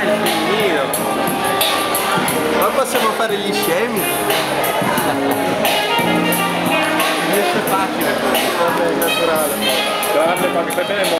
Ah, è. Ma possiamo fare gli scemi? Non è facile, è naturale. Grande, ma che stai tenendo?